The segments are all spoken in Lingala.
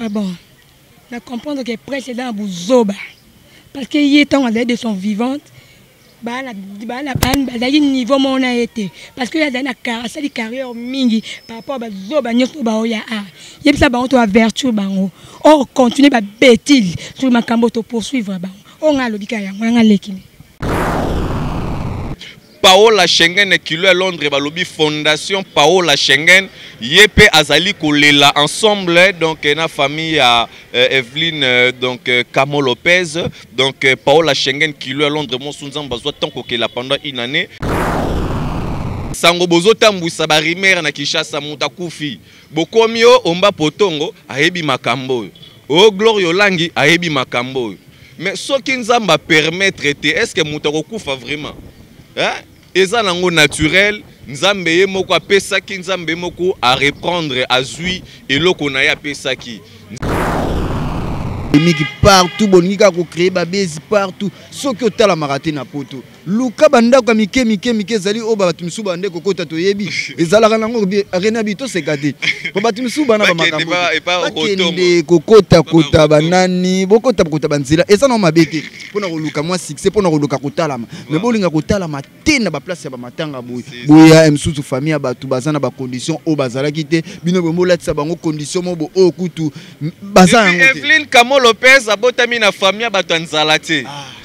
Ah bon, na comprendre que prêtre eza na buzoba parce que ye ntango azali de son vivante bazalaki niveau moko na ye te parce que ye azali na asali carrière mingi par rapport bazoba nyonso bao ya art yebisa bango to avertir bango or continue babetile soki makambo topoursuivre bango oyo ngai alobi kaka yango yanga lekini Paola Schengen kilo ya Londres balobi fondation Paola Schengen ye pe azali kolela ensemble donc na famille ya euh, Evelyne euh, donc euh, Camo Lopez donc euh, Paola Schengen kilo ya Londres mosu nzambe bazwa temps kokela pendant une année sango bozotambwisa ba rumeur na Kinshasa moto akufi bokomi o omba potongo ayebi makambo oyo o gloria olangi ayebi makambo oyo mais soki nzambe apermettre te est ce que moto akokufa vraiment eh? eza nango naturel nzambe ye moko apesaki nzambe moko areprendre azwi eloko na ye apesaki emiki partout bolingi kaka kocree babezi partout soki otalamaka te na poto luka bandako ya mike mike mike ezali oyo bato misusu bande kokota toyebi ezalaka nango arena bi toseka te po bato misusu bana bamakambobakende kokota kota banani bokota kota banzela eza nango mabe te mpo na koluka mwa succès mpo na koluka kotalama mais bolinga kotalama te na baplace ya bamatanga boye boya mosusu famille ya bato baza na bacondition oyo bazalaki te bino boye bolatisa bango condition mo bo oyo kutu baza yango te evelyn kamolo pes abotami na famille ya bato ya nzala te ah.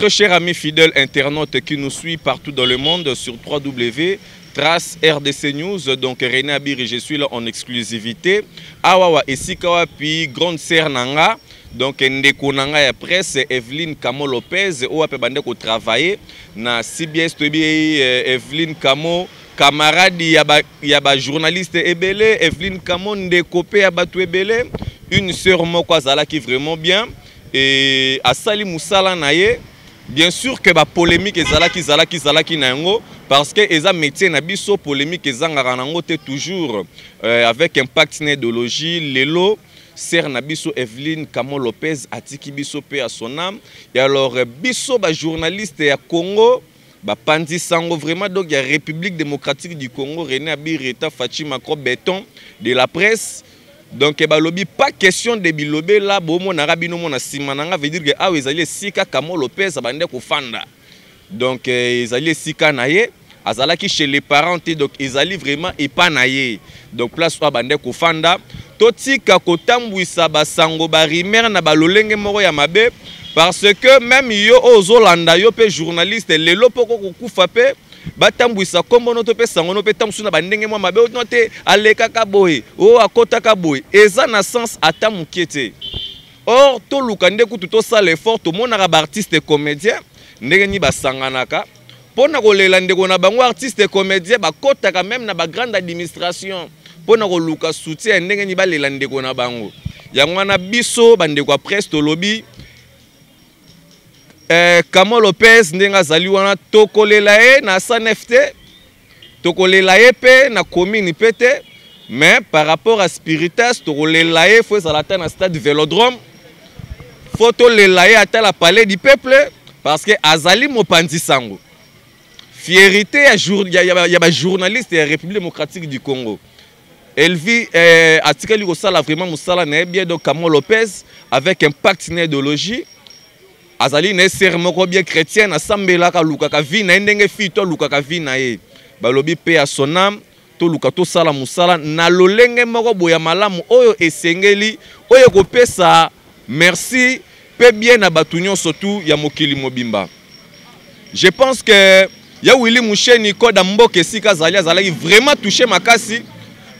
Notre cher ami fidèle internaute qui nous suit partout dans le monde sur 3W, Trace RDC News, donc René Abiri, je suis là en exclusivité. Awawa et Sikawa, puis Grande Sœur Nanga, donc Ndeko Nanga ya presse, Evelyne Camo Lopez, ou à Bande travailler na CBS, Tobi euh, Evelyne Camo. camarade ya ba, ya ba journaliste ebele Evelyne Kamo ndeko pe ya batu ebele une sœur moko azalaki vraiment bien et asali musala na ye bien sûr que ba polémique ezalaki zalaki ezalaki na yango parce que eza métier na biso polémique ezangaka na yango te toujours euh, avec impact na idéologie lelo sœur na biso Evelyne Kamo Lopez atiki biso pe à son âme et alors biso ba journaliste ya Congo bapanzi sango vraiment donc ya république démocratique du congo rené abireta faci macro béton de la presse donc balobi pas question de bilobela bomonaka bino mona nsima na nga veut dire que awa ezali esika kamo lopez abande kofanda donc euh, ezali esika na ye azalaki chez les parents te donc ezali vraiment epa na ye donc place oyo abandaki kofanda totika kotambwisa basango barimere na balolenge moko ya mabe parce que meme yo oyo ozolanda yo mpe journaliste lelo mpo oko kokufa mpe batambwisa nkombo no to mpe sango no mpe ntango mosusu na bandenge mwa mabe otuna te alekaka boye o oh, akotaka boye eza na sens ata moke te or toluka nde kutu tosala effort tomonaka baartiste comédien ndenge nini basanganaka mpo na kolela ndeko na bango artiste comédien bakotaka meme na bagrande administration mpo na koluka soutien ya ndenge nini balela ndeko na bango yango wana biso bandeko ya presse tolobi eh, kamo lopez ndenge azali wana tokolela ye na sanef te tokolela ye mpe na commune mpe te mais par rapport à spiritas tokolela ye fo ezala ata na stade velodrome fo tolela ye ata la palais du peuple parce que azali mopanzi sango fierité ya, jour, ya, ya, ya bajournaliste ya république démocratique du congo elvi eh, atikali kosala vraiment mosala na ye bien donc camo lopez avec impact na idéologie azali na esere moko bien chrétienne asambelaka alukaka vie na ye ndenge fille to alukaka vie na ye balobi mpe ya sonam toluka tosala mosala na lolenge moko boya malamu oyo esengeli oyo ekopesa merci mpe bien na bato nyonso tu ya mokili mobimba je pense que ya willi musheni koda mboka esika azali azalaki vraiment touche makasi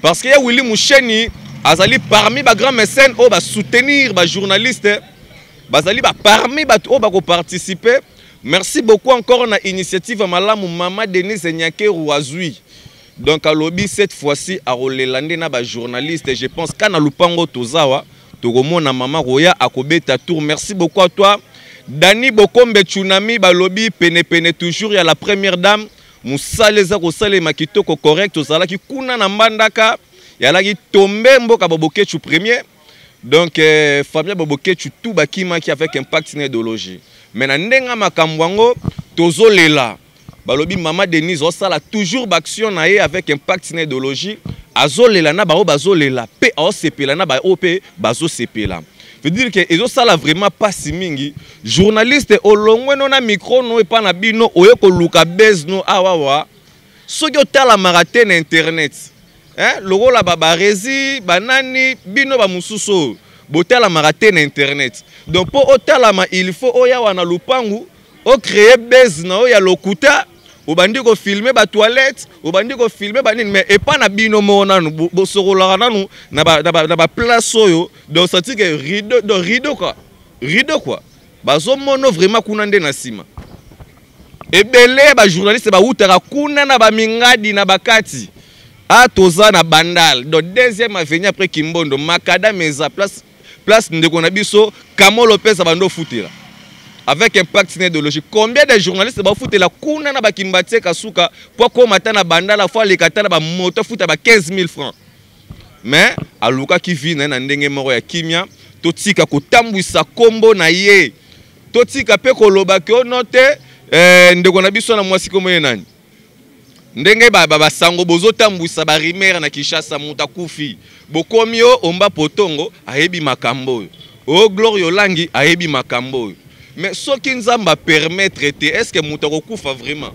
parce que ya willi musheni azali parmi bagrand mécène oyo basoutenir bajournaliste bazali ba parmi bato oyo bako participer merci beaucoup encore na initiative ya malamu mama denise nyakeru azwi donc alobi cette fois-ci akolela nde na bajournaliste je pense ka na lupango tozawa tokomona mama koya akobeta tour merci beaucoup à toi dani bokombe tsunami balobi penepene toujours ya la première dame mosala eza kosalema kitoko correct ozalaki kuna na mbandaka yalaki tombe mboka babokechu premier donc euh, fabien boboketshu tout bakimaki avec impact na idéologie mais na ndenge makambo yango tozolela balobi mama denise osala toujours baaction na ye avec impact na idéologie azolela na baoyo bazolela mpe aosepela na baoyo mpe bazosepela veut dire que ezosala vraiment mpasi mingi journaliste olongweno na micro no epai na bino oye koluka base no awawa ah, soki otalamaka te na internet eh, lokola babarezi banani bino bamosusu oyo botalamaka te na internet donc mpo otalama il faut oya wana lupangu ocree base na yo ya lokuta obandi kofilme batoilette obandi kofilme banini mais epa na bino moko nanu bosokolaka nanu na baplace oyo donc satike rido donc rido kua rido kua bazomono vraiment kuna nde na nsima ebele ba journaliste bawutaka kuna na bamingadi na bakati a ah, toza na bandal donc deuxième avenue après kimbondo makadame eza place, place ndeko na biso kamo lopez abandi ofutela avec impact na idéologie combien de journaliste bafutela kuna na bakimbatie kasuka mpo akoma ata na bandala fo aleka ata na bamoto afuta ba 15 000 francs mais alukaki vie na ye na ndenge moko ya kimia totika kotambwisa nkombo na ye Totika pe koloba que oh non te eh, ndeko na biso na mwasi komo ye nani? ndenge basango ba, bozotambwisa barimere na kinshasa moto akufi bokomi o omba potongo ayebi makambo oyo o gloria olangi ayebi makambo oyo mais soki nzambe apermettre te estce moto akokufa vraiment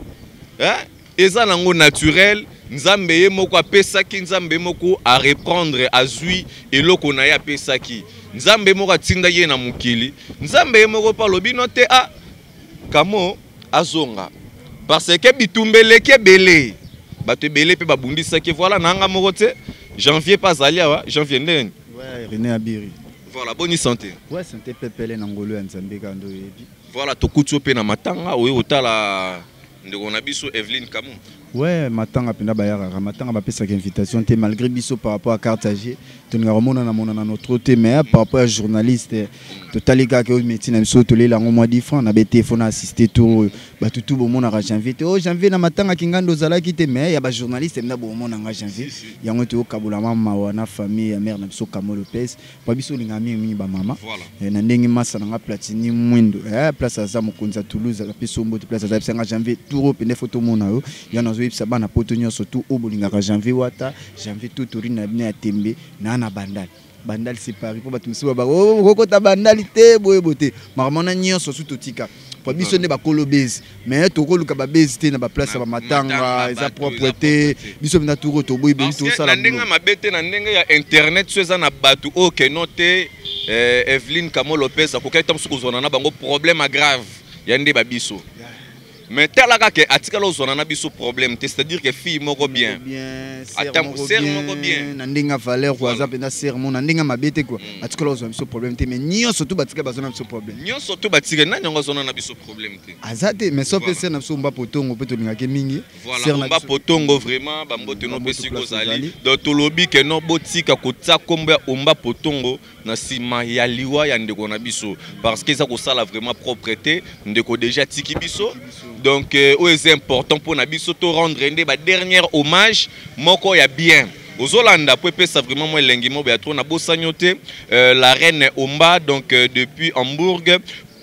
eh? eza nango naturel nzambe ye moko apesaki nzambe moko areprendre azwi eloko na ye apesaki nzambe moko atindaki ye na mokili nzambe ye moko mpo alobi no te a ah, kamo azonga parce que bitumba eleki ebele bato ebele mpe babundisaki voilà na nga moko te janvier mpe azali awa janvier nde nini rene abiri voilà boni sante ouais sante pepele na ngolu ya nzambe kaka nde oyebi voilà tokuti yo mpe na matanga oye kotala ndeko na biso Evelyne Kamu. Ouais, matanga penda bayaka matanga ba pesa invitation te malgré biso par rapport à carte âgée, tu n'as mona na mona na notre te mais par rapport à journaliste, to talika que métier na biso to lela ngo moi 10 francs na bete faut na assister tout ba tout tout bomona ka janvier te. Oh janvier na matanga kingando zala ki te mais ya ba journaliste mna bomona nga janvier. Yango to kabula mama wana famille ya mère na biso Kamo Lopez pa biso olingaka mingi mingi bamama voilà. eh, na ndenge masa na nga platini mwindo eh, place aza mokonzi ya toulouse ape sombo te place aza yebisa nga janvier tour mpe nde fo tomona yo ya nazo yebisa bana poto nyonso tu oyo bolingaka janvier wata janvier totori na bino ya tembe naa na bandal bandal se paris mpo bato mosusu bakokota bandali te boyebo te makambo wana nyonso su totika po biso nde bakolo base mais tokoluka babezi te na baplace ya bamatanga eza propre te biso mpenza toko toboyi beli tosala ndenge ya mabe te na ndenge ya internet so eza na bato oyo keno te eh, eveline kamo lopez akokaki ntango mosusu kozwana na bango problème ya grave ya nde babiso mais talaka ke atikala ozwana na biso problème te c'est-à-dire que fille moko bien ser moko bien na ndenge ya valeur kua aza mpenza ser mo na ndenge ya mabe te kua mm. atikala ozwa biso problème te mais nyonso tu batika bazwana na biso problème nyonso tu batika nani yango azwana na biso problème aza te mais so pe ser na biso omba potongo mpe tolingaki mingi omba potongo vraiment bambote no mpe siko ozali donc tolobi ke no botika kotia nkombo ya omba potongo na nsima ya liwa ya ndeko na biso parce que eza kosala vraiment propre te ndeko déjà tiki biso donc euh, oyo eza important mpo na biso to rendre nde ba dernière hommage moko ya bien ozolanda mpo epesa vraiment mwa elengi mobo ya tro nabosani yo te euh, la reine omba donc euh, depuis hambourg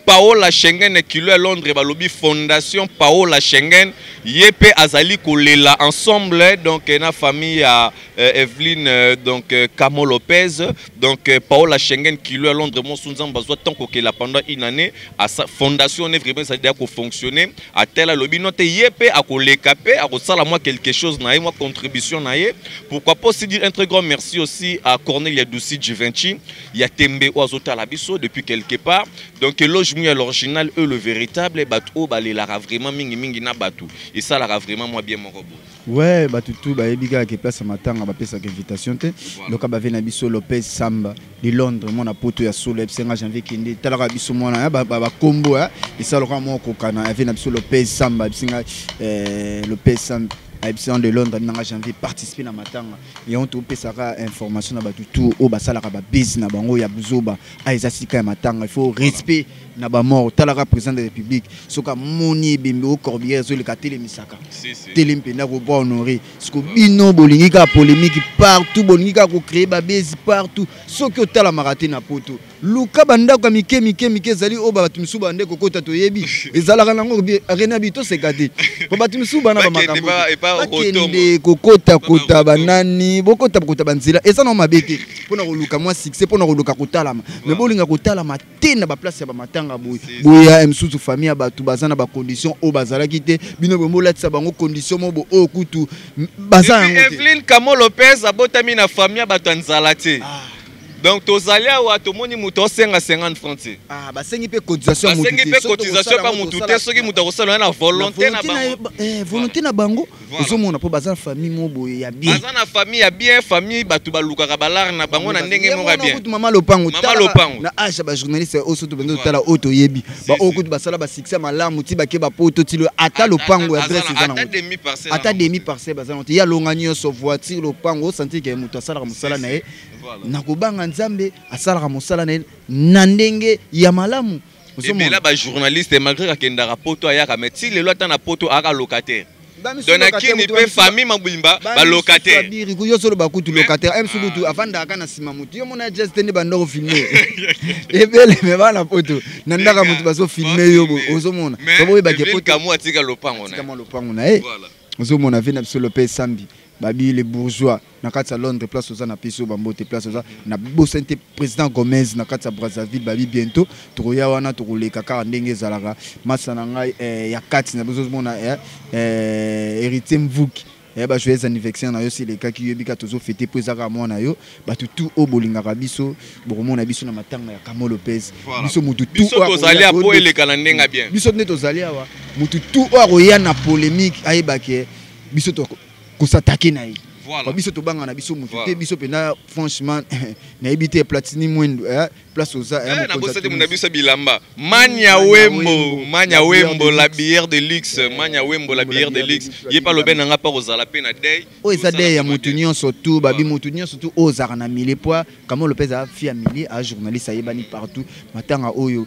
Paola Schengen kilo ya Londres balobi fondation Paola Schengen ye pe azali kolela ensemble donc na famille ya euh, Evelyne euh, donc euh, Camo Lopez donc euh, Paola Schengen kilo ya Londres mosu nzambe bazwa temps kokela pendant une année à sa fondation on est vraiment ça doit fonctionner à tel alobi non te ye pe akoleka pe akosala moi quelque chose na ye moi contribution na ye pourquoi pas aussi dire un très grand merci aussi à Cornelia Dusi Givenchy ya tembe oyo azotala biso depuis quelque part donc eloge mia l'original e le véritable bato oyo balelaka vraiment mingimingi na bato esalaka vraiment mwa bien moko boye we bato tu bayebi kaka ke place ya matanga bapesaka invitation te loka bave na biso lopez samba de londres mwana poto ya solo yebise nga janvier kende talaka biso mwana bakombo esala lokola mwa kokana ave na biso lopez samba yebise nga eh, lopez samba ayebisi de londres nanga janvier participe na matanga yango topesaka information na bato tu oyo basalaka babese na bango ya buzoba a ah, eza sika ya matanga il faut respect na bamort talaka président de république soki amoni ebembe o corbière ezoleka atelemisaka tele mpenza koba honore siko bino bolingi kaka polémique partout bolingi kaka kocreye babese partout soki otalamaka te na poto luka bandako ya mike mike mike ezali oyo bato misusu bande kokota toyebi ezalaka nango arena bi toseka te po bato misusu bana bamakambokende kokota kota banani bokota kokota banzela eza nango mabe te mpo na koluka mwa succès mpo na koluka kotalama mai bolinga kotalama te na baplace ya bamatanga boye boya mosusu famille ya bato baza na bacondition oyo bazalaki te bino boye bolatisa bango condition mo bo oyo kutu baza yango te evelin kamo lopez abotami na famille ya bato ya nzala te ah. donc tozali awa tomoni moto asenga 50 franc te ah, basengi mpe cotisation basengi mpe cotisation epa motu te soki moto akosala na volonté na bango eh, volonté na bango ozomona mpo baza na famille moko boye ya bien baza na famille ya bien famille bato balukaka balare na bango na ndenge moko ya bien mama lopango mama lopango na age ya bajournaliste oyo soki tobandi totala oyo toyebi baoyo kutu basala basuccès malamu ti bake bapoto ti ata lopango ya adresse eza nango ata demi parcelle baza nango te ye alonga nyonso voiture lopango osantike moto asalaka mosala na ye na kobanga nzambe asalaka mosala na ye na ndenge ya malamu ebela bajournaliste malgré akendaka poto ayaka mai ti lelo ata na poto ayaka locataire donakini mpe famille mabimba balocataire yo soloba kutu locataire m sukutu ah. afandaka kaka na nsima motu yo mona jeste nde banda kofilme ebele me bana poto na ndaka motu bazofilme yo ozomona oboyebake potokamu atika lopango na ye ozomona ve na biso lope esambi babi le bourgeois na kati ya londres place oza na piso bambote place oza na bosani te président gomez na kati ya brazzaville babi bientôt tokoya wana tokoleka kaka ndenge ezalaka masa na ngai eh, ya kati na bozomona eh, eh, héritier mvuki eh, bajoyeux anniversaire na yo si elekaki yoyebi kaka tozofete mpo eza kaka mwana yo bato tu oyo bolingaka biso bokomona biso na matanga ya camo lopez biso motu tozali apo eleka na ndenge bien biso nde tozali awa motu tu oyo akoya na polémique ayebake biso ko s'attaquer na ye voilà. Ba biso tobanga na biso mutu voilà. te biso pena franchement nayebi te platini mwendo eh, place oza eh, eh, nabosate mona biso bilamba mania wembo mania wembo la bière de luxe eh, mania wembo la bière de luxe ye pa lobe na nga pa kozala pe na dei oyo eza dei ya mutu nyonso tu babi mutu nyonso tu oyo ozalaka na mili po kamo lopeza afi ya mili a journaliste ayebani partout matanga oyo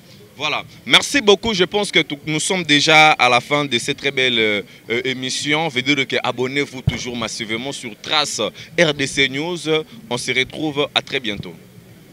Voilà, merci beaucoup. Je pense que nous sommes déjà à la fin de cette très belle euh, euh émission. Je veux dire que abonnez-vous toujours massivement sur Trace RDC News. On se retrouve à très bientôt.